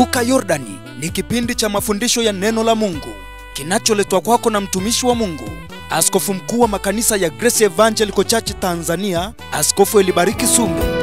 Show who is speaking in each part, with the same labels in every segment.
Speaker 1: Vuka Yordani ni kipindi cha mafundisho ya neno la Mungu kinacholetwa kwako na mtumishi wa Mungu, askofu mkuu wa makanisa ya Grace Evangelical Church Tanzania, Askofu Elibariki Sumbe.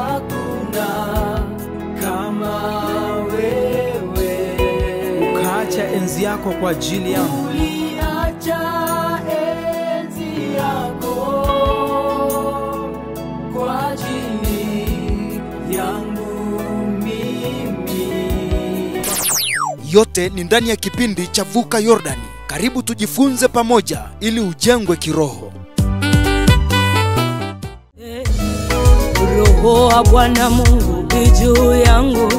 Speaker 2: Hakuna kama wewe. Ukaacha enzi yako kwa ajili yangu. Kwa ajili yangu mimi.
Speaker 1: Yote ni ndani ya kipindi cha Vuka Yordani. Karibu tujifunze pamoja ili ujengwe kiroho.
Speaker 3: Roho wa Bwana Mungu ni juu yangu.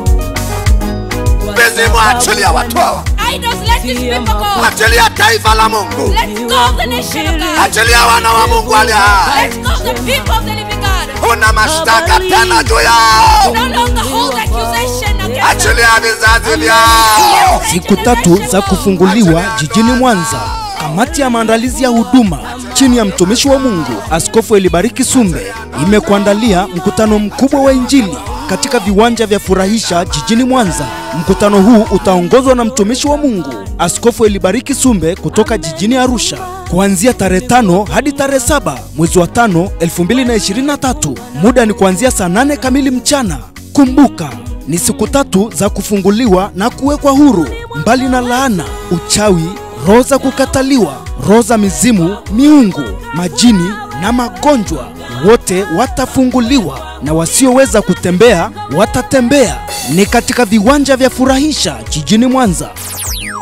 Speaker 4: Mwachilia watu hawa,
Speaker 5: Idols, let these people go.
Speaker 4: achilia taifa la Mungu,
Speaker 5: Let's go the nation of God.
Speaker 4: achilia wana wa Mungu aliye hai.
Speaker 5: Let's go the people of the living God.
Speaker 4: Kuna mashtaka tena juu yao,
Speaker 5: No longer hold accusation
Speaker 4: achilia vizazi vyao.
Speaker 1: Siku tatu za kufunguliwa jijini Mwanza. Kamati ya maandalizi ya huduma chini ya mtumishi wa Mungu Askofu Elibariki Sumbe imekuandalia mkutano mkubwa wa Injili katika viwanja vya Furahisha jijini Mwanza. Mkutano huu utaongozwa na mtumishi wa Mungu Askofu Elibariki Sumbe kutoka jijini Arusha kuanzia tarehe tano hadi tarehe saba mwezi wa tano 2023. Muda ni kuanzia saa nane kamili mchana. Kumbuka ni siku tatu za kufunguliwa na kuwekwa huru, mbali na laana, uchawi, roho za kukataliwa, roho za mizimu, miungu, majini na magonjwa. Wote watafunguliwa na wasioweza kutembea watatembea. Ni katika viwanja vya Furahisha jijini Mwanza.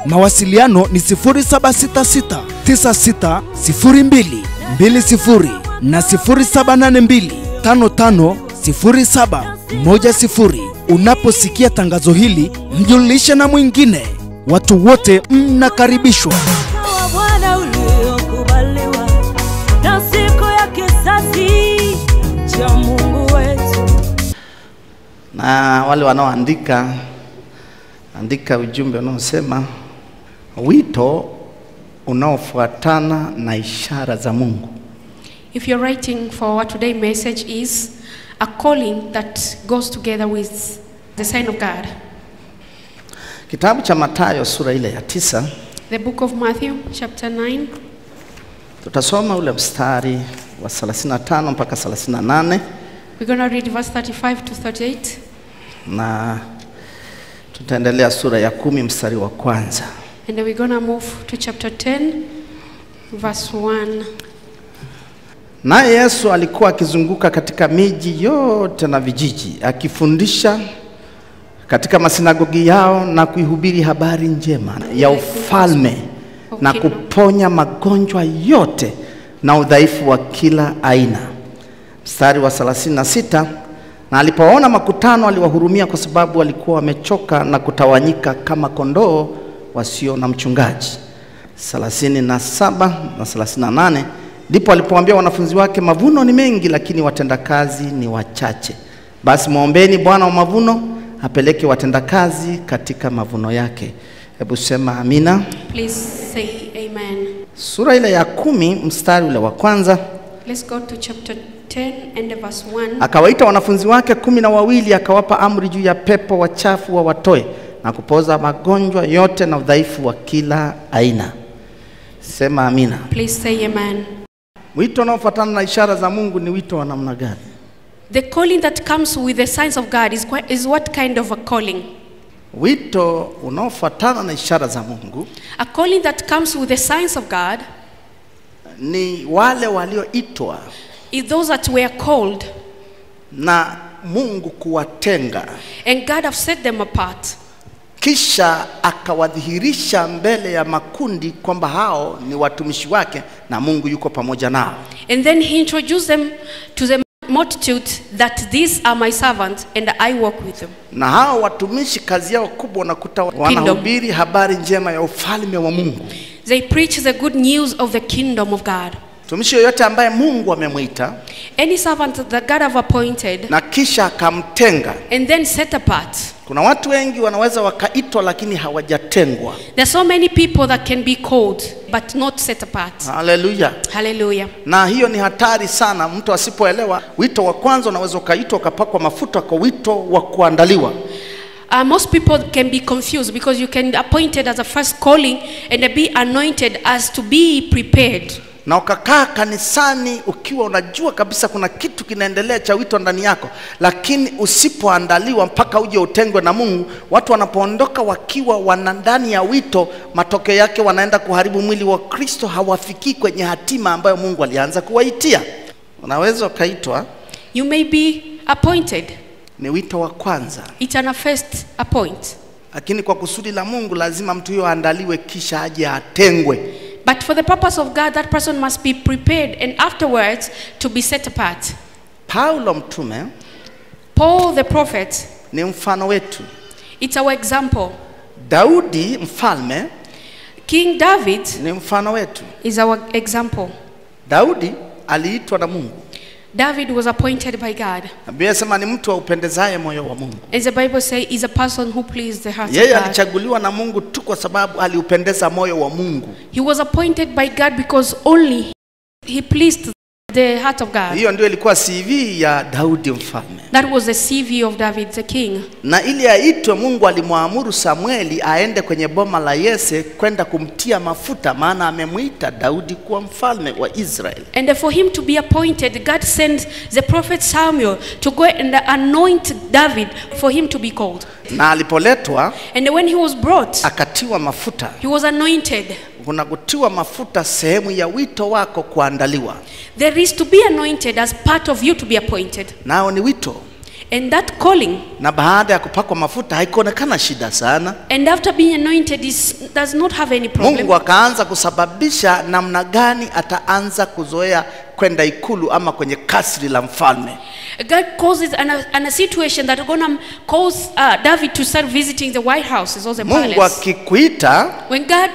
Speaker 1: Mawasiliano ni 0766 9602 20 na 0782 55 07 10. Unaposikia tangazo hili, mjulishe na mwingine. Watu wote mnakaribishwa.
Speaker 3: Bwana uliokubaliwa na siku ya kisasi cha Mungu wetu.
Speaker 6: na wale wanaoandika andika ujumbe unaosema wito unaofuatana na ishara za Mungu.
Speaker 7: If you're writing for what today message is a calling that goes together with the sign of God.
Speaker 6: Kitabu cha Mathayo sura ile ya tisa
Speaker 7: The book of Matthew, chapter 9,
Speaker 6: tutasoma ule mstari wa 35 mpaka 38
Speaker 7: we're going to read verse 35 to 38,
Speaker 6: na tutaendelea sura ya kumi mstari wa kwanza.
Speaker 7: and we're going to move to chapter 10, verse 1.
Speaker 6: Naye Yesu alikuwa akizunguka katika miji yote na vijiji akifundisha katika masinagogi yao na kuihubiri habari njema ya ufalme na kuponya magonjwa yote na udhaifu wa kila aina. Mstari wa 36, na alipoona makutano aliwahurumia kwa sababu walikuwa wamechoka na kutawanyika kama kondoo wasio na mchungaji. 37 na 38 ndipo alipoambia wanafunzi wake, mavuno ni mengi, lakini watendakazi ni wachache. Basi mwombeni Bwana wa mavuno apeleke watendakazi katika mavuno yake. Hebu sema amina.
Speaker 7: Please say amen.
Speaker 6: Sura ile ya kumi mstari ule wa kwanza,
Speaker 7: Let's go to chapter 10 and verse 1.
Speaker 6: akawaita wanafunzi wake kumi na wawili akawapa amri juu ya pepo wachafu wa watoe na kupoza magonjwa yote na udhaifu wa kila aina. Sema amina.
Speaker 7: Please say amen.
Speaker 6: Wito unaofuatana na ishara za Mungu ni wito wa namna gani?
Speaker 7: The calling that comes with the signs of God is, is what kind of a calling?
Speaker 6: Wito unaofuatana na ishara za Mungu.
Speaker 7: A calling that comes with the signs of God
Speaker 6: ni wale walioitwa.
Speaker 7: is those that were called.
Speaker 6: Na Mungu kuwatenga.
Speaker 7: And God have set them apart.
Speaker 6: Kisha akawadhihirisha mbele ya makundi kwamba hao ni watumishi wake na Mungu yuko pamoja nao.
Speaker 7: And then he introduced them to the multitude that these are my servants and I walk with them.
Speaker 6: Na hao watumishi kazi yao kubwa wanakuta wanahubiri habari njema ya ufalme wa Mungu.
Speaker 7: They preach the good news of the kingdom of God.
Speaker 6: Mtumishi yoyote ambaye Mungu amemwita
Speaker 7: Any servant that God have appointed
Speaker 6: na kisha akamtenga.
Speaker 7: and then set apart.
Speaker 6: Kuna watu wengi wanaweza wakaitwa lakini hawajatengwa.
Speaker 7: there are so many people that can be called but not set apart.
Speaker 6: Haleluya!
Speaker 7: Hallelujah.
Speaker 6: Na hiyo ni hatari sana, mtu asipoelewa wito wa kwanza. Unaweza ukaitwa ukapakwa mafuta kwa wito wa kuandaliwa.
Speaker 7: Uh, most people can be confused because you can be appointed as a first calling and be anointed as to be prepared.
Speaker 6: Na ukakaa kanisani ukiwa unajua kabisa kuna kitu kinaendelea cha wito ndani yako, lakini usipoandaliwa mpaka uje utengwe na Mungu, watu wanapoondoka wakiwa wana ndani ya wito, matokeo yake wanaenda kuharibu mwili wa Kristo, hawafikii kwenye hatima ambayo Mungu alianza kuwaitia. Unaweza ukaitwa,
Speaker 7: You may be appointed.
Speaker 6: ni wito wa kwanza,
Speaker 7: It's an first appoint.
Speaker 6: lakini kwa kusudi la Mungu lazima mtu huyo aandaliwe, kisha aje atengwe.
Speaker 7: But for the purpose of God, that person must be prepared and afterwards to be set apart.
Speaker 6: Paulo mtume
Speaker 7: Paul the prophet,
Speaker 6: ni mfano wetu.
Speaker 7: it's our example.
Speaker 6: Daudi mfalme
Speaker 7: King David
Speaker 6: ni mfano wetu.
Speaker 7: is our example.
Speaker 6: Daudi aliitwa na Mungu.
Speaker 7: David was appointed by God.
Speaker 6: Biblia inasema ni mtu aupendezaye moyo wa Mungu.
Speaker 7: As the Bible say is a person who pleased the heart
Speaker 6: Yeye
Speaker 7: of God.
Speaker 6: alichaguliwa na Mungu tu kwa sababu aliupendeza moyo wa Mungu.
Speaker 7: He was appointed by God because only he pleased the heart of God.
Speaker 6: Hiyo ndio ilikuwa CV ya Daudi mfalme.
Speaker 7: That was the CV of David the king.
Speaker 6: Na ili aitwe, Mungu alimwamuru Samueli aende kwenye boma la Yese kwenda kumtia mafuta, maana amemwita Daudi kuwa mfalme wa Israel.
Speaker 7: And for him to be appointed, God sent the prophet Samuel to go and anoint David for him to be called.
Speaker 6: Na alipoletwa
Speaker 7: And when he was brought,
Speaker 6: akatiwa mafuta.
Speaker 7: he was anointed.
Speaker 6: Kuna kutiwa mafuta sehemu ya wito wako kuandaliwa,
Speaker 7: There is to be anointed as part of you to be appointed.
Speaker 6: nao ni wito.
Speaker 7: And that calling,
Speaker 6: Na baada ya kupakwa mafuta haikuonekana shida sana.
Speaker 7: and after being anointed, is, does not have any problem.
Speaker 6: Mungu akaanza kusababisha namna gani ataanza kuzoea kwenda ikulu ama kwenye kasri la mfalme.
Speaker 7: God causes an, an, a situation that gonna cause uh, David to start visiting the White Houses or the
Speaker 6: Mungu
Speaker 7: palace.
Speaker 6: akikuita
Speaker 7: When God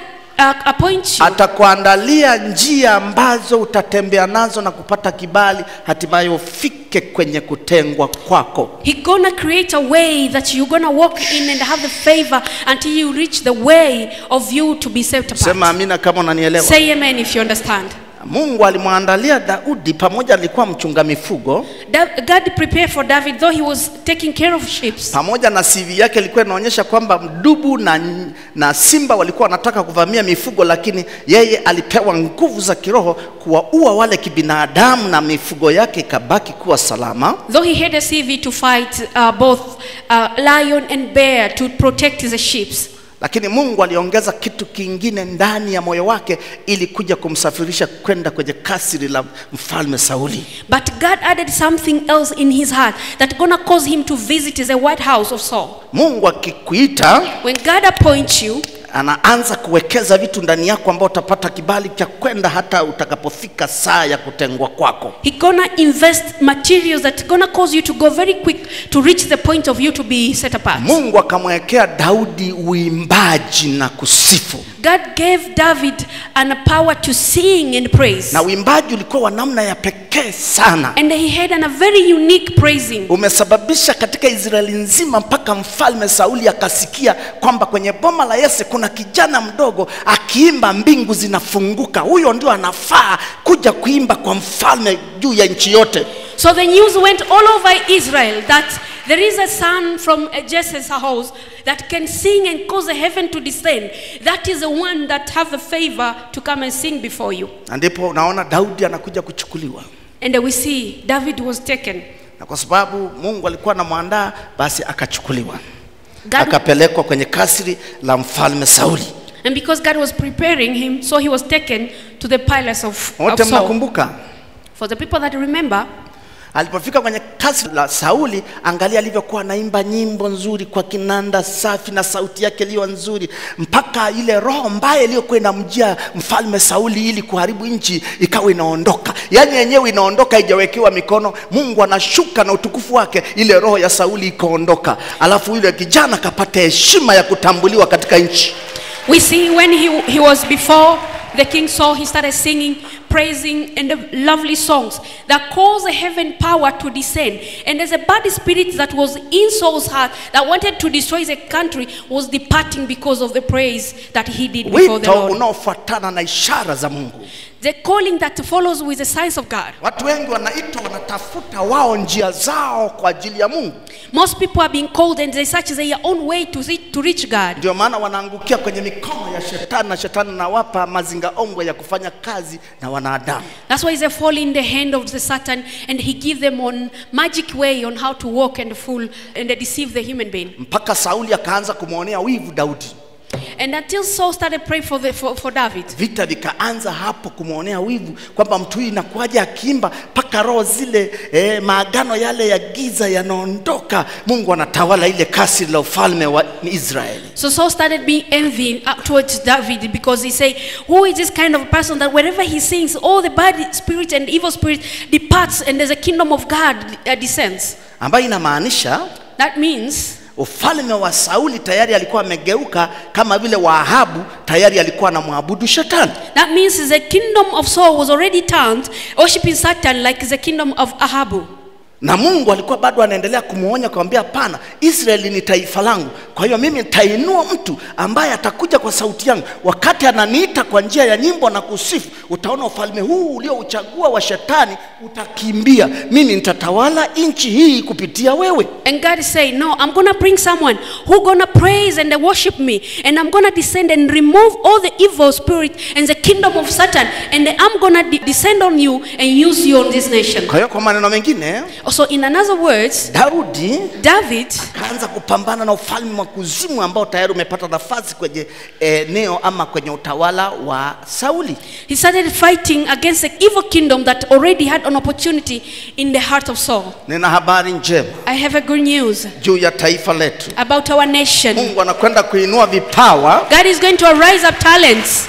Speaker 6: atakuandalia njia ambazo utatembea nazo na kupata kibali, hatimaye ufike kwenye kutengwa kwako.
Speaker 7: He gonna create a way that you're gonna walk in and have the favor until you reach the way of you to be set apart.
Speaker 6: Sema amina kama unanielewa.
Speaker 7: Say amen if you understand.
Speaker 6: Mungu alimwandalia Daudi pamoja, alikuwa mchunga mifugo,
Speaker 7: Da- God prepared for David, though he was taking care of sheep.
Speaker 6: pamoja na CV yake ilikuwa inaonyesha kwamba mdubu na, na simba walikuwa wanataka kuvamia mifugo, lakini yeye alipewa nguvu za kiroho kuwaua wale kibinadamu na mifugo yake ikabaki kuwa salama.
Speaker 7: Though he had a CV to fight uh, both uh, lion and bear to protect the sheep.
Speaker 6: Lakini Mungu aliongeza kitu kingine ndani ya moyo wake ili kuja kumsafirisha kwenda kwenye kasri la mfalme Sauli.
Speaker 7: But God added something else in his heart that gonna cause him to visit the White House of Saul.
Speaker 6: Mungu akikuita
Speaker 7: When God appoints you,
Speaker 6: anaanza kuwekeza vitu ndani yako ambao utapata kibali cha kwenda hata utakapofika saa ya kutengwa kwako.
Speaker 7: He gonna invest materials that gonna cause you to go very quick to reach the point of you to be set apart.
Speaker 6: Mungu akamwekea Daudi uimbaji na kusifu,
Speaker 7: God gave David an power to sing and praise.
Speaker 6: na uimbaji ulikuwa wa namna ya pekee sana.
Speaker 7: And he had an, a very unique praising.
Speaker 6: umesababisha katika Israeli nzima mpaka mfalme Sauli akasikia kwamba kwenye boma la Yese kuna kijana mdogo akiimba, mbingu zinafunguka. Huyo ndio anafaa kuja kuimba kwa mfalme juu ya nchi yote.
Speaker 7: So the news went all over Israel that there is a son from Jesse's house that can sing and cause the heaven to descend. That is the one that have the favor to come and sing before you.
Speaker 6: Na ndipo naona Daudi anakuja kuchukuliwa,
Speaker 7: And we see David was taken.
Speaker 6: na kwa sababu Mungu alikuwa anamwandaa basi akachukuliwa,
Speaker 7: God,
Speaker 6: akapelekwa kwenye kasri la mfalme Sauli.
Speaker 7: and because God was preparing him, so he was taken to the palace of, of Saul.
Speaker 6: mnakumbuka
Speaker 7: For the people that remember,
Speaker 6: Alipofika kwenye kasi la Sauli, angalia alivyokuwa anaimba nyimbo nzuri kwa kinanda safi na sauti yake iliyo nzuri, mpaka ile roho mbaya iliyokuwa inamjia mfalme Sauli ili kuharibu nchi ikawa inaondoka, yaani yenyewe inaondoka, haijawekewa mikono. Mungu anashuka na utukufu wake, ile roho ya Sauli ikaondoka, alafu yule kijana akapata heshima ya kutambuliwa katika nchi.
Speaker 7: We see when he, he was before the king Saul, he started singing, praising, and the lovely songs that caused the heaven power to descend. And as a bad spirit that was in Saul's heart that wanted to destroy the country was departing because of the praise that he did before the
Speaker 6: Wito
Speaker 7: Lord.
Speaker 6: unaofuatana na ishara za Mungu.
Speaker 7: The calling that follows with the signs of God.
Speaker 6: Watu wengi wanaitwa, wanatafuta wao njia zao kwa ajili ya Mungu.
Speaker 7: Most people are being called and they search their own way to, reach- to reach God.
Speaker 6: Ndio maana wanaangukia kwenye mikono ya shetani, na shetani anawapa mazinga ombwe ya kufanya kazi na wanadamu.
Speaker 7: That's why they fall in the hand of the Satan and he give them on magic way on how to walk and fool and deceive the human being.
Speaker 6: Mpaka Sauli akaanza kumwonea wivu Daudi.
Speaker 7: And until Saul started praying for, the, for, for David,
Speaker 6: Vita vikaanza hapo kumwonea wivu kwamba mtu huyu inakuwaje akiimba mpaka roho zile eh, maagano yale ya giza yanaondoka, Mungu anatawala ile kasi la ufalme wa Israeli.
Speaker 7: so Saul started being envying uh, towards David because he say, who is this kind of person that wherever he sings, all the bad spirit and evil spirit departs and there's a kingdom of God uh, descends.
Speaker 6: ambayo inamaanisha
Speaker 7: That means
Speaker 6: ufalme wa Sauli tayari alikuwa amegeuka kama vile wa Ahabu tayari alikuwa anamwabudu shetani.
Speaker 7: that means the kingdom of Saul was already turned worshiping Satan like the kingdom of Ahabu.
Speaker 6: Na Mungu alikuwa bado anaendelea kumwonya kumwambia, hapana, Israeli ni taifa langu, kwa hiyo mimi nitainua mtu ambaye atakuja kwa sauti yangu. Wakati ananiita kwa njia ya nyimbo na kusifu, utaona ufalme huu uliouchagua wa shetani utakimbia. Mimi nitatawala nchi hii kupitia wewe.
Speaker 7: And God say, No, I'm gonna bring someone who gonna praise and worship me, and I'm gonna descend and remove all the evil spirit and the kingdom of Satan, and I'm gonna de- descend on you and use you on this nation.
Speaker 6: Kwa hiyo kwa maneno mengine,
Speaker 7: So, in another words,
Speaker 6: Daudi
Speaker 7: David
Speaker 6: kaanza kupambana na ufalme wa kuzimu ambao tayari umepata nafasi kwenye eneo ama kwenye utawala wa Sauli.
Speaker 7: he started fighting against the evil kingdom that already had an opportunity in the heart of Saul.
Speaker 6: Nina habari njema
Speaker 7: I have a good news
Speaker 6: juu ya taifa letu.
Speaker 7: about our nation.
Speaker 6: Mungu anakwenda kuinua vipawa
Speaker 7: God is going to arise up talents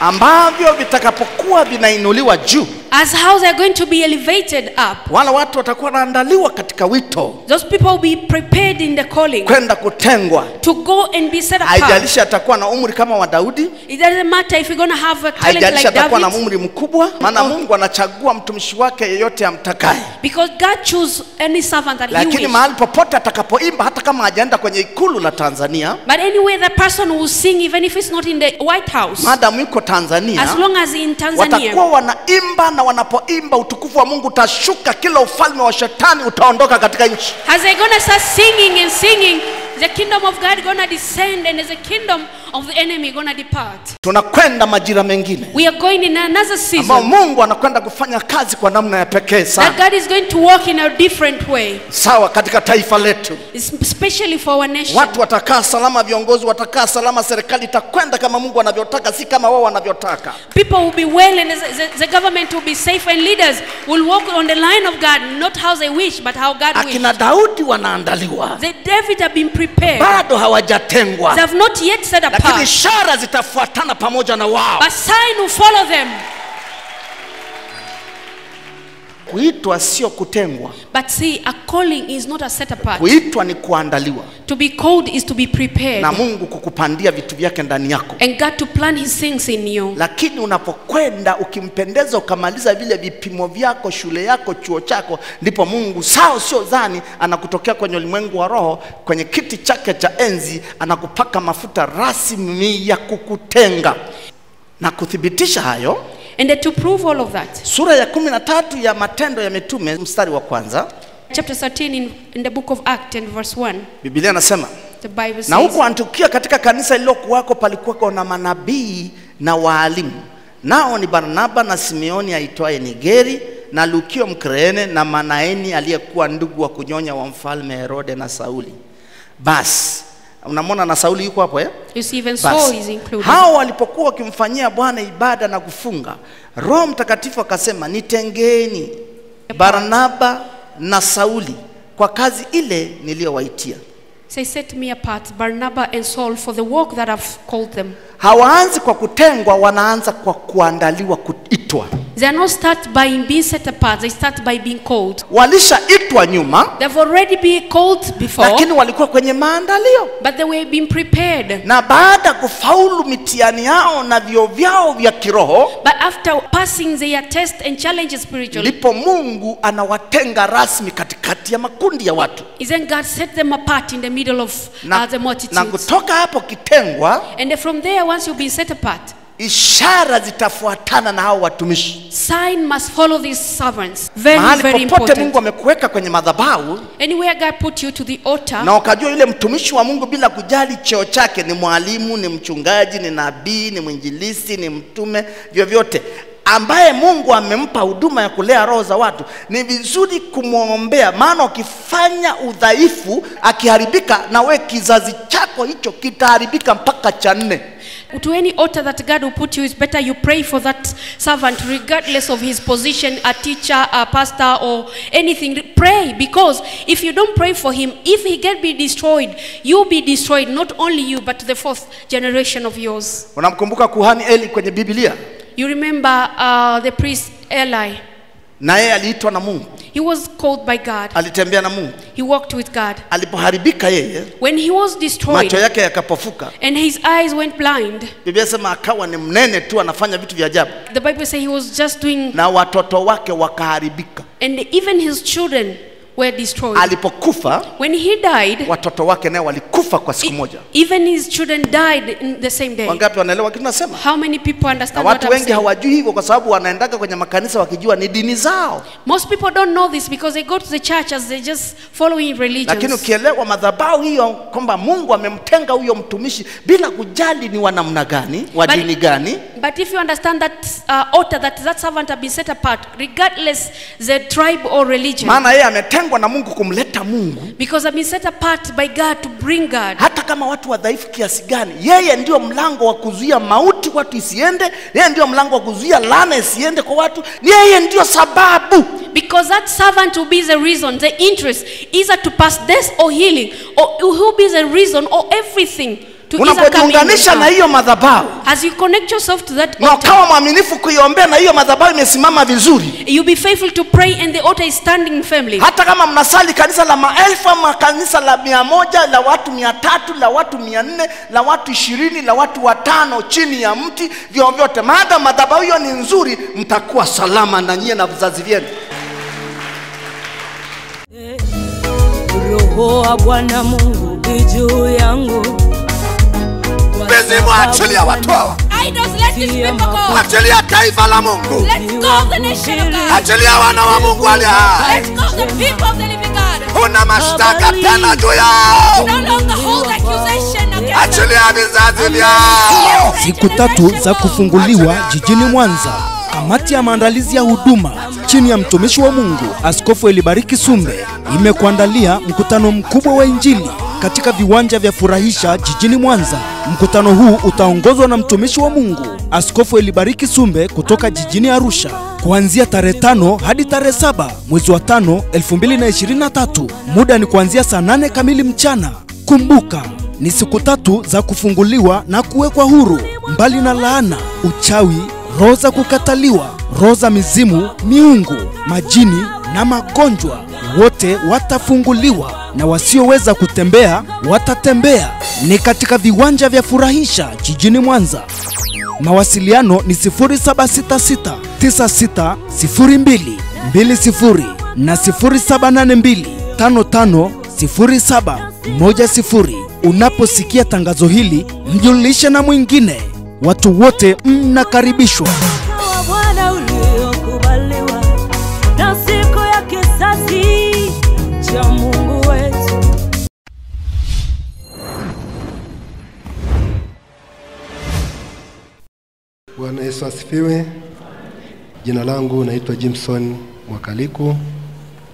Speaker 6: ambavyo vitakapokuwa vinainuliwa juu,
Speaker 7: as how they're going to be elevated up.
Speaker 6: wala watu watakuwa wanaandaliwa katika wito
Speaker 7: Those people will be prepared in the calling
Speaker 6: kwenda kutengwa.
Speaker 7: to go and be set apart.
Speaker 6: Haijalishi atakuwa na umri kama wa Daudi,
Speaker 7: It doesn't matter if you're going to have a talent like
Speaker 6: atakuwa na umri mkubwa, maana. Mungu anachagua mtumishi wake yeyote amtakaye.
Speaker 7: because God choose any servant that He
Speaker 6: Lakini mahali popote atakapoimba, hata kama hajaenda kwenye ikulu la Tanzania,
Speaker 7: But anyway, the person will sing even if it's not in the White House,
Speaker 6: madam yuko Tanzania,
Speaker 7: as long as in Tanzania watakuwa
Speaker 6: wanaimba na wanapoimba utukufu wa Mungu utashuka, kila ufalme wa shetani utaondoka katika nchi.
Speaker 7: As they're gonna start singing and singing, the kingdom of God gonna descend and as a kingdom of the enemy gonna depart.
Speaker 6: Tunakwenda majira mengine
Speaker 7: We are going in another
Speaker 6: ambao
Speaker 7: season
Speaker 6: Mungu anakwenda kufanya kazi kwa namna ya pekee
Speaker 7: that
Speaker 6: sana,
Speaker 7: God is going to walk in a different way,
Speaker 6: sawa katika taifa letu.
Speaker 7: especially for our nation.
Speaker 6: Watu watakaa salama, viongozi watakaa salama, serikali itakwenda kama Mungu anavyotaka, si kama wao wanavyotaka.
Speaker 7: People will be well and the, the, the government will be safe and leaders will walk on the line of God, not how they wish, but how God wishes.
Speaker 6: Akina Daudi wanaandaliwa,
Speaker 7: The David have been prepared.
Speaker 6: bado hawajatengwa,
Speaker 7: They have not yet set
Speaker 6: lakini ishara zitafuatana pamoja na wao.
Speaker 7: But sign will follow them.
Speaker 6: Kuitwa sio kutengwa,
Speaker 7: But see, a calling is not a set apart.
Speaker 6: kuitwa ni kuandaliwa
Speaker 7: To be called is to be prepared.
Speaker 6: na Mungu kukupandia vitu vyake ndani yako.
Speaker 7: And God to plan his things in you.
Speaker 6: Lakini unapokwenda ukimpendeza, ukamaliza vile vipimo vyako, shule yako, chuo chako, ndipo Mungu sao sio zani anakutokea kwenye ulimwengu wa roho, kwenye kiti chake cha enzi, anakupaka mafuta rasmi ya kukutenga na kuthibitisha hayo.
Speaker 7: And to prove all of that,
Speaker 6: Sura ya kumi na tatu ya Matendo ya Mitume mstari wa kwanza,
Speaker 7: chapter 13 in, in the book of Acts and verse 1,
Speaker 6: Biblia nasema
Speaker 7: the Bible says,
Speaker 6: na huko Antiokia katika kanisa lililokuwako palikuwako na manabii na waalimu, nao ni Barnaba na Simeoni aitwaye Nigeri na Lukio Mkreene na Manaeni aliyekuwa ndugu wa kunyonya wa mfalme Herode na Sauli. Basi unamwona na Sauli yuko hapo eh?
Speaker 7: you see even Saul is included.
Speaker 6: hao walipokuwa wakimfanyia Bwana ibada na kufunga, Roho Mtakatifu akasema, nitengeni Barnaba na Sauli kwa kazi ile niliyowaitia.
Speaker 7: Say, set me apart, Barnaba and Saul, for the work that I've called them.
Speaker 6: Hawaanzi kwa kutengwa, wanaanza kwa kuandaliwa, kuitwa.
Speaker 7: They are not start by being set apart, they start by being called.
Speaker 6: Walishaitwa nyuma,
Speaker 7: They've already been called before,
Speaker 6: lakini walikuwa kwenye maandalio.
Speaker 7: but they were being prepared.
Speaker 6: na baada kufaulu mitihani yao na vyo vyao vya kiroho
Speaker 7: But after passing their test and challenges spiritually,
Speaker 6: ndipo mungu anawatenga rasmi katikati ya makundi ya watu
Speaker 7: is then God set them apart in the middle of
Speaker 6: na,
Speaker 7: uh, the
Speaker 6: na kutoka hapo kitengwa
Speaker 7: And from there, once you've been set apart,
Speaker 6: ishara zitafuatana na hao watumishi
Speaker 7: sign must follow these servants. Very,
Speaker 6: mahali
Speaker 7: very
Speaker 6: popote
Speaker 7: important.
Speaker 6: mungu amekuweka kwenye madhabahu
Speaker 7: Anywhere God put you to the altar,
Speaker 6: na ukajua yule mtumishi wa mungu bila kujali cheo chake ni mwalimu ni mchungaji ni nabii ni mwinjilisi ni mtume vyovyote ambaye mungu amempa huduma ya kulea roho za watu ni vizuri kumwombea maana ukifanya udhaifu akiharibika na we kizazi chako hicho kitaharibika mpaka cha nne
Speaker 7: to any altar that God will put you, it's better you pray for that servant, regardless of his position, a teacher, a pastor, or anything. Pray because if you don't pray for him, if he can be destroyed, you'll be destroyed. Not only you, but the fourth generation of yours.
Speaker 6: unamkumbuka kuhani eli kwenye biblia
Speaker 7: You remember uh, the priest Eli.
Speaker 6: Na yeye aliitwa na mungu.
Speaker 7: He was called by God.
Speaker 6: alitembea na mungu.
Speaker 7: He walked with God.
Speaker 6: alipoharibika yeye
Speaker 7: When he was destroyed
Speaker 6: macho yake yakapofuka.
Speaker 7: and his eyes went blind,
Speaker 6: biblia sema akawa ni mnene tu anafanya vitu vya ajabu.
Speaker 7: the Bible says he was just doing,
Speaker 6: na watoto wake wakaharibika.
Speaker 7: and even his children were destroyed.
Speaker 6: alipokufa
Speaker 7: When he died,
Speaker 6: watoto wake naye walikufa kwa siku moja
Speaker 7: even his children died in the same day.
Speaker 6: wangapi wanaelewa kitu nasema
Speaker 7: How many people
Speaker 6: na
Speaker 7: understand what
Speaker 6: watu
Speaker 7: I'm
Speaker 6: wengi
Speaker 7: saying?
Speaker 6: hawajui hivyo kwa sababu wanaendaga kwenye makanisa wakijua ni dini zao
Speaker 7: Most people don't know this because they go to the church as they just following
Speaker 6: lakini
Speaker 7: religions.
Speaker 6: ukielewa madhabahu hiyo kwamba mungu amemtenga huyo mtumishi bila kujali ni wa namna gani wa
Speaker 7: But-
Speaker 6: dini gani
Speaker 7: But if you understand that uh, altar, that that servant have been set apart, regardless the tribe or religion,
Speaker 6: maana yeye ametengwa na mungu kumleta mungu
Speaker 7: because I've been set apart by God to bring God.
Speaker 6: hata kama watu wadhaifu kiasi gani yeye ndio mlango wa kuzuia mauti watu isiende yeye ndio mlango wa kuzuia laana isiende kwa watu yeye ndio sababu
Speaker 7: Because that servant will be the reason, the interest, either to pass death or healing, or who be the reason or everything
Speaker 6: unapojiunganisha na hiyo madhabahu
Speaker 7: As you connect yourself to that
Speaker 6: na ukawa mwaminifu kuiombea na hiyo madhabahu imesimama vizuri.
Speaker 7: you be faithful to pray and the altar is standing firmly.
Speaker 6: hata kama mnasali kanisa la maelfu ama kanisa la mia moja la watu mia tatu la watu mia nne la watu ishirini la watu watano chini ya mti vyovyote maada madhabahu hiyo ni nzuri mtakuwa salama na nyie na vizazi vyenu.
Speaker 3: Roho wa bwana mungu ijuu yangu
Speaker 4: Mwenyezi ya watu hawa,
Speaker 5: go.
Speaker 4: taifa la Mungu,
Speaker 5: Let's go the nation of God.
Speaker 4: achilia wana wa Mungu wale hai.
Speaker 5: Let's go the people of the living God.
Speaker 4: Huna mashtaka tena juu yao,
Speaker 5: No longer hold accusation against them.
Speaker 4: achilia vizazi vyao.
Speaker 1: Siku tatu za kufunguliwa jijini Mwanza. Kamati ya maandalizi ya huduma chini ya mtumishi wa Mungu Askofu Elibariki Sumbe imekuandalia mkutano mkubwa wa Injili katika viwanja vya Furahisha jijini Mwanza. Mkutano huu utaongozwa na mtumishi wa Mungu Askofu Elibariki Sumbe kutoka jijini Arusha kuanzia tarehe tano hadi tarehe saba mwezi wa tano 2023. Muda ni kuanzia saa nane kamili mchana. Kumbuka ni siku tatu za kufunguliwa na kuwekwa huru, mbali na laana, uchawi, roho za kukataliwa, roho za mizimu, miungu, majini na magonjwa. Wote watafunguliwa na wasioweza kutembea watatembea. Ni katika viwanja vya Furahisha jijini Mwanza. Mawasiliano ni 0766 9602 20 na 0782 55 0710. Unaposikia tangazo hili, mjulishe na mwingine. Watu wote mnakaribishwa.
Speaker 3: Bwana
Speaker 8: Yesu asifiwe. Jina langu naitwa Jimson Mwakaliku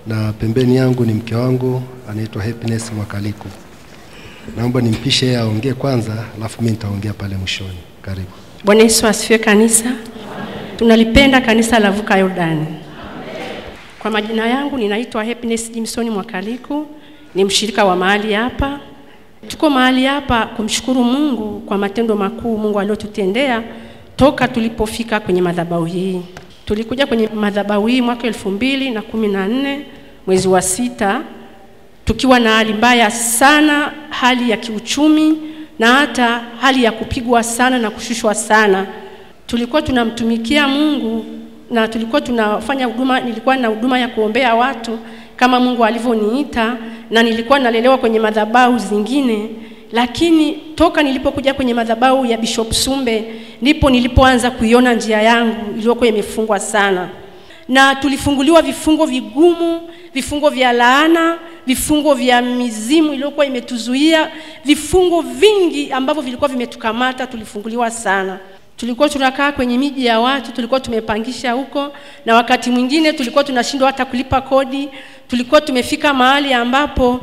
Speaker 8: na pembeni yangu ni mke wangu anaitwa Happiness Mwakaliku. Naomba nimpishe yeye aongee kwanza, alafu mimi nitaongea pale mwishoni. Karibu.
Speaker 9: Bwana Yesu asifiwe kanisa. Tunalipenda kanisa la Vuka Yordani. Kwa majina yangu ninaitwa Happiness Jimson Mwakaliku, ni mshirika wa mahali hapa. Tuko mahali hapa kumshukuru Mungu kwa matendo makuu Mungu aliyotutendea toka tulipofika kwenye madhabahu hii. Tulikuja kwenye madhabahu hii mwaka elfu mbili na kumi na nne mwezi wa sita tukiwa na hali mbaya sana, hali ya kiuchumi na hata hali ya kupigwa sana na kushushwa sana. Tulikuwa tunamtumikia Mungu na tulikuwa tunafanya huduma, nilikuwa na huduma ya kuombea watu kama Mungu alivyoniita, na nilikuwa nalelewa kwenye madhabahu zingine, lakini toka nilipokuja kwenye madhabahu ya Bishop Sumbe ndipo nilipoanza kuiona njia yangu iliyokuwa imefungwa sana, na tulifunguliwa vifungo vigumu, vifungo vya laana, vifungo vya mizimu iliyokuwa imetuzuia, vifungo vingi ambavyo vilikuwa vimetukamata, tulifunguliwa sana. Tulikuwa tunakaa kwenye miji ya watu, tulikuwa tumepangisha huko, na wakati mwingine tulikuwa tunashindwa hata kulipa kodi. Tulikuwa tumefika mahali ambapo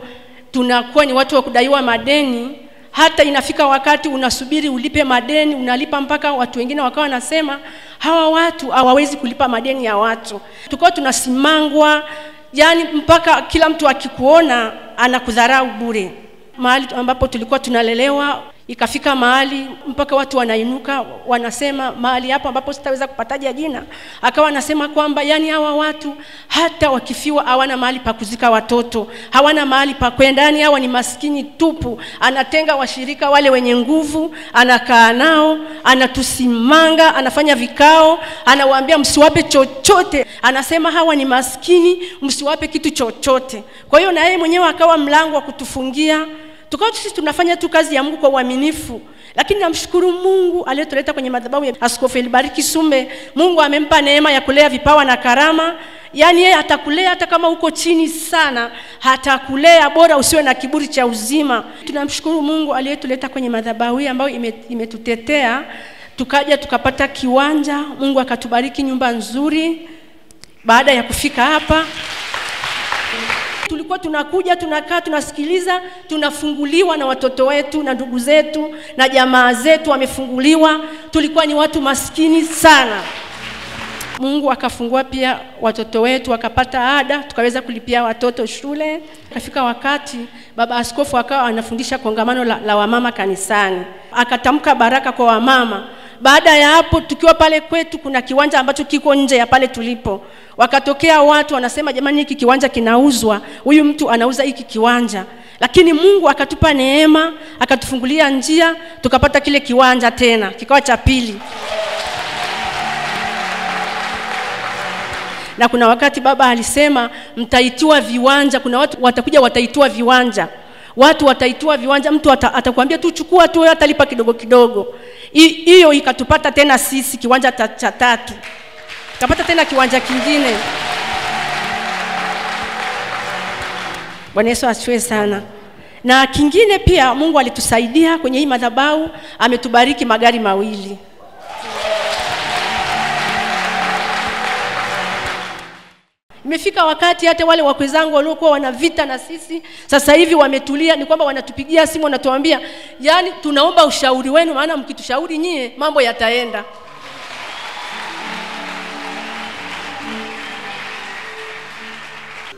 Speaker 9: tunakuwa ni watu wa kudaiwa madeni, hata inafika wakati unasubiri ulipe madeni, unalipa mpaka watu wengine wakawa wanasema hawa watu hawawezi kulipa madeni ya watu. tukawa tunasimangwa, yani mpaka kila mtu akikuona anakudharau bure. Mahali ambapo tulikuwa tunalelewa ikafika mahali mpaka watu wanainuka wanasema mahali hapo ambapo sitaweza kupataja jina, akawa anasema kwamba yani hawa watu hata wakifiwa hawana mahali pa kuzika watoto, hawana mahali pa kwenda, yani hawa ni maskini tupu. Anatenga washirika wale wenye nguvu, anakaa nao, anatusimanga, anafanya vikao, anawaambia msiwape chochote, anasema hawa ni maskini, msiwape kitu chochote. Kwa hiyo na yeye mwenyewe akawa mlango wa kutufungia tukawa sisi tunafanya tu kazi ya Mungu kwa uaminifu, lakini namshukuru Mungu aliyetuleta kwenye madhabahu ya Askofu Elibariki Sumbe. Mungu amempa neema ya kulea vipawa na karama, yaani yeye atakulea hata kama uko chini sana, hatakulea bora usiwe na kiburi cha uzima. Tunamshukuru Mungu aliyetuleta kwenye madhabahu hii ambayo ime, imetutetea tukaja tukapata kiwanja. Mungu akatubariki nyumba nzuri baada ya kufika hapa tulikuwa tunakuja tunakaa tunasikiliza tunafunguliwa na watoto wetu na ndugu zetu na jamaa zetu wamefunguliwa. Tulikuwa ni watu maskini sana. Mungu akafungua pia watoto wetu wakapata ada tukaweza kulipia watoto shule. Kafika wakati baba askofu akawa anafundisha kongamano la, la wamama kanisani. Akatamka baraka kwa wamama baada ya hapo tukiwa pale kwetu kuna kiwanja ambacho kiko nje ya pale tulipo. Wakatokea watu wanasema jamani hiki kiwanja kinauzwa. Huyu mtu anauza hiki kiwanja. Lakini mungu akatupa neema akatufungulia njia tukapata kile kiwanja tena kikawa cha pili. Na kuna wakati baba alisema mtaitiwa viwanja. Kuna watu watakuja wataitiwa viwanja watu wataitua viwanja mtu ata, atakwambia tu chukua tu atalipa kidogo kidogo. Hiyo ikatupata tena sisi kiwanja cha tatu. Tukapata tena kiwanja kingine. Bwana yesu asifiwe sana. Na kingine pia mungu alitusaidia kwenye hii madhabahu ametubariki magari mawili imefika wakati hata wale wakwe zangu waliokuwa wana vita na sisi sasa hivi wametulia ni kwamba wanatupigia simu wanatuambia yani tunaomba ushauri wenu maana mkitushauri nyie mambo yataenda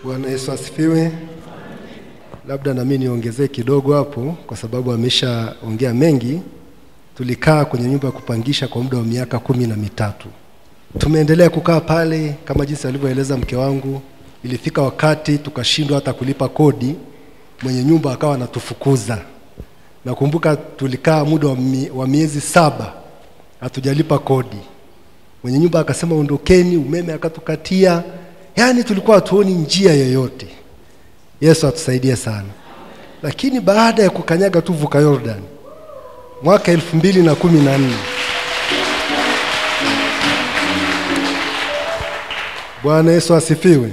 Speaker 8: Bwana Yesu asifiwe. Labda nami niongezee kidogo hapo, kwa sababu ameshaongea mengi. Tulikaa kwenye nyumba ya kupangisha kwa muda wa miaka kumi na mitatu. Tumeendelea kukaa pale kama jinsi alivyoeleza mke wangu. Ilifika wakati tukashindwa hata kulipa kodi, mwenye nyumba akawa anatufukuza. Nakumbuka tulikaa muda wa, mi, wa miezi saba hatujalipa kodi. Mwenye nyumba akasema ondokeni, umeme akatukatia. Yaani tulikuwa hatuoni njia yoyote. Yesu atusaidie sana. Lakini baada ya kukanyaga tu vuka Yordan mwaka elfu mbili na kumi na nne Bwana Yesu asifiwe.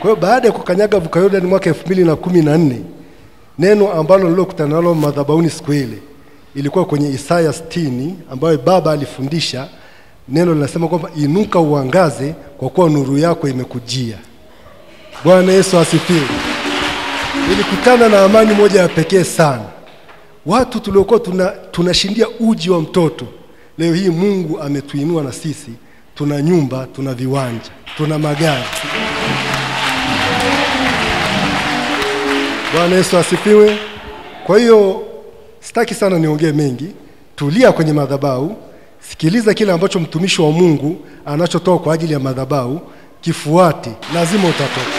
Speaker 8: Kwa hiyo baada ya kukanyaga vuka Yordani mwaka elfu mbili na kumi na nne neno ambalo nilokutana nalo madhabahuni siku ile ilikuwa kwenye Isaya sitini ambayo baba alifundisha. Neno linasema kwamba inuka uangaze, kwa kuwa nuru yako imekujia. Bwana Yesu asifiwe. Nilikutana na amani moja ya pekee sana. Watu tuliokuwa tunashindia tuna, uji wa mtoto, leo hii Mungu ametuinua na sisi tuna nyumba, tuna viwanja, tuna magari. Bwana Yesu asifiwe. Kwa hiyo sitaki sana niongee mengi, tulia kwenye madhabahu, sikiliza kile ambacho mtumishi wa Mungu anachotoa kwa ajili ya madhabahu, kifuati, lazima utatoka.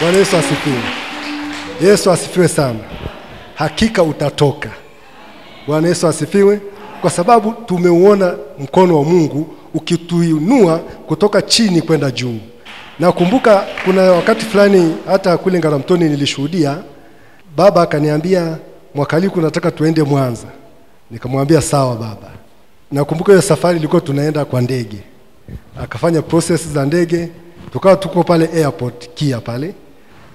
Speaker 8: Bwana Yesu asifiwe. Yesu asifiwe sana. Hakika utatoka. Bwana Yesu asifiwe, kwa sababu tumeuona mkono wa Mungu ukituinua kutoka chini kwenda juu. Nakumbuka kuna wakati fulani hata kule Ngaramtoni nilishuhudia, baba akaniambia mwakaliku, nataka tuende Mwanza. Nikamwambia sawa baba. Nakumbuka hiyo safari ilikuwa tunaenda kwa ndege, akafanya process za ndege, tukawa tuko pale airport Kia pale.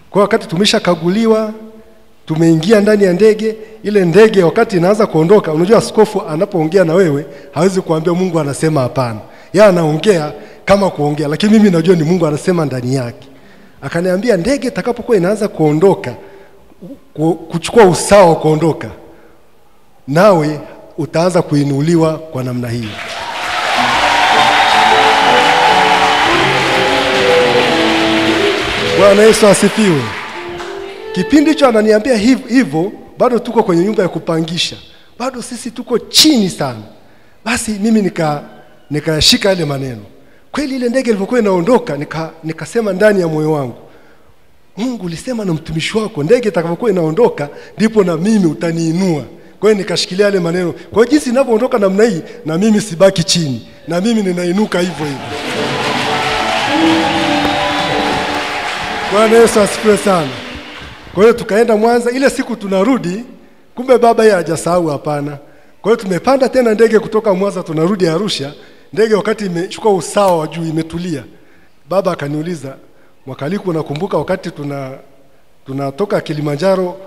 Speaker 8: Kwa wakati tumeshakaguliwa tumeingia ndani ya ndege. Ile ndege wakati inaanza kuondoka, unajua askofu anapoongea na wewe hawezi kuambia Mungu anasema hapana, yeye anaongea kama kuongea, lakini mimi najua ni Mungu anasema ndani yake. Akaniambia ndege itakapokuwa inaanza kuondoka, kuchukua usawa wa kuondoka, nawe utaanza kuinuliwa kwa namna hiyo. Bwana Yesu asifiwe. Kipindi hicho ananiambia hivyo, bado tuko kwenye nyumba ya kupangisha, bado sisi tuko chini sana. Basi mimi nika nikashika yale maneno. Kweli ile ndege ilivyokuwa inaondoka, nika nikasema ndani ya moyo wangu, Mungu ulisema na mtumishi wako, ndege itakapokuwa inaondoka ndipo na mimi utaniinua. Kwa hiyo nikashikilia yale maneno. Kwa hiyo jinsi inavyoondoka namna hii, na mimi sibaki chini, na mimi ninainuka hivyo hivyo. Bwana Yesu asifiwe sana. Kwa hiyo tukaenda Mwanza, ile siku tunarudi, kumbe baba yeye hajasahau, hapana. Kwa hiyo tumepanda tena ndege kutoka Mwanza, tunarudi Arusha. Ndege wakati imechukua usawa wa juu, imetulia, baba akaniuliza, Mwakaliku, unakumbuka wakati tuna tunatoka Kilimanjaro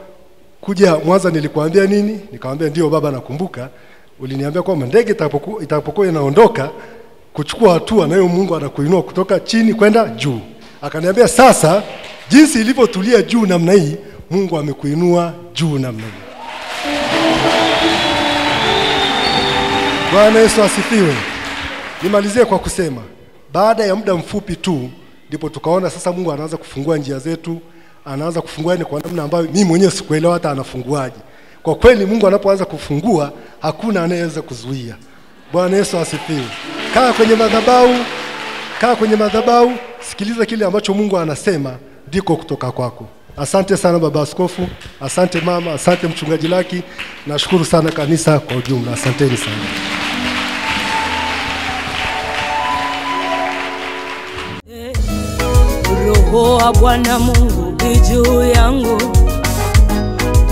Speaker 8: kuja Mwanza nilikuambia nini? Nikamwambia ndio baba, nakumbuka. Uliniambia kwamba ndege itakapoku- itakapokuwa inaondoka kuchukua hatua, na Mungu anakuinua kutoka chini kwenda juu. Akaniambia sasa, jinsi ilivyotulia juu namna hii, Mungu amekuinua juu namna hii. Bwana Yesu asifiwe. Nimalizie kwa kusema, baada ya muda mfupi tu ndipo tukaona sasa Mungu anaanza kufungua njia zetu, anaanza kufungua ni kwa namna ambayo mimi mwenyewe sikuelewa hata anafunguaje. Kwa kweli Mungu anapoanza kufungua hakuna anayeweza kuzuia. Bwana Yesu asifiwe. Kaa kwenye madhabahu, kaa kwenye madhabahu, sikiliza kile ambacho Mungu anasema, ndiko kutoka kwako. Asante sana baba askofu, asante mama, asante mchungaji Laki, nashukuru sana kanisa kwa ujumla, asanteni sana.
Speaker 3: Roho wa Bwana Mungu i juu yangu.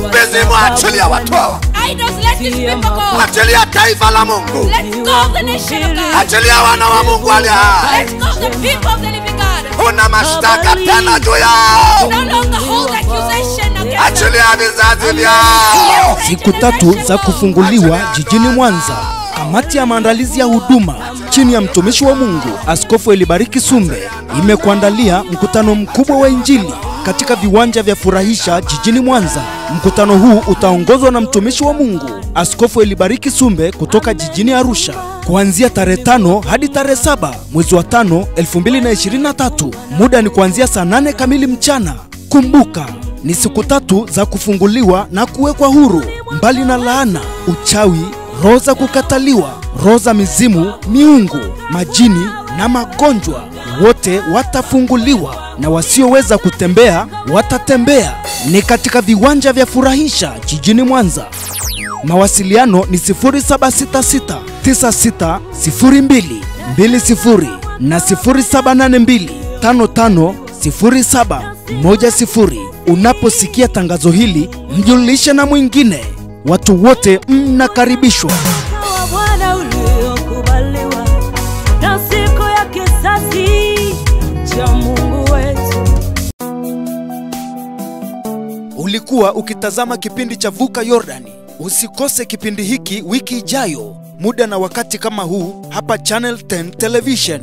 Speaker 4: Mpenzi, mwachilia watu hawa,
Speaker 5: Idols, let these people go.
Speaker 4: achilia taifa la Mungu,
Speaker 5: Let's go the nation of God.
Speaker 4: achilia wana wa Mungu wale hai.
Speaker 5: Let's go the people of the living God.
Speaker 4: Huna mashtaka tena juu yao,
Speaker 5: No longer hold accusation against them.
Speaker 4: achilia vizazi vyao.
Speaker 1: Siku tatu za kufunguliwa jijini Mwanza. Kamati ya maandalizi ya huduma chini ya mtumishi wa Mungu Askofu Elibariki Sumbe imekuandalia mkutano mkubwa wa Injili katika viwanja vya Furahisha jijini Mwanza. Mkutano huu utaongozwa na mtumishi wa Mungu Askofu Elibariki Sumbe kutoka jijini Arusha kuanzia tarehe tano hadi tarehe saba mwezi wa tano 2023. Muda ni kuanzia saa nane kamili mchana. Kumbuka ni siku tatu za kufunguliwa na kuwekwa huru, mbali na laana, uchawi, roho za kukataliwa, roho za mizimu, miungu, majini na magonjwa. Wote watafunguliwa na wasioweza kutembea watatembea. Ni katika viwanja vya Furahisha jijini Mwanza. Mawasiliano ni 0766 9602 20 na 0782 55 0710. Unaposikia tangazo hili, mjulishe na mwingine. Watu wote mnakaribishwa.
Speaker 3: Bwana uliokubaliwa na siku ya kisasi cha Mungu wetu.
Speaker 1: Ulikuwa ukitazama kipindi cha Vuka Yordani. Usikose kipindi hiki wiki ijayo, muda na wakati kama huu hapa Channel 10 Television.